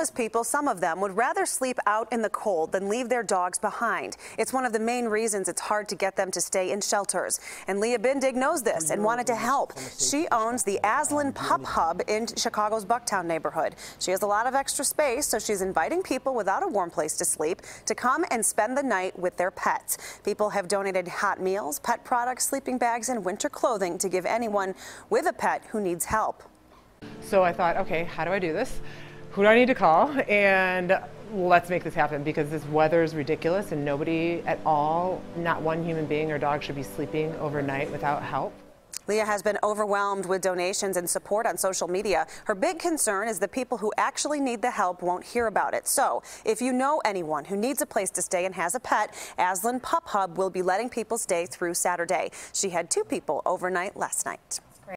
homeless people, some of them, would rather sleep out in the cold than leave their dogs behind. It's one of the main reasons it's hard to get them to stay in shelters. And Leah Bindig knows this and wanted to help. She owns the Aeslin Pup Hub in Chicago's Bucktown neighborhood. She has a lot of extra space, so she's inviting people without a warm place to sleep to come and spend the night with their pets. People have donated hot meals, pet products, sleeping bags, and winter clothing to give anyone with a pet who needs help. So I thought, okay, how do I do this? Who do I need to call? And let's make this happen because this weather is ridiculous and nobody at all, not one human being or dog should be sleeping overnight without help. Leah has been overwhelmed with donations and support on social media. Her big concern is the people who actually need the help won't hear about it. So if you know anyone who needs a place to stay and has a pet, Aeslin Pup Hub will be letting people stay through Saturday. She had two people overnight last night.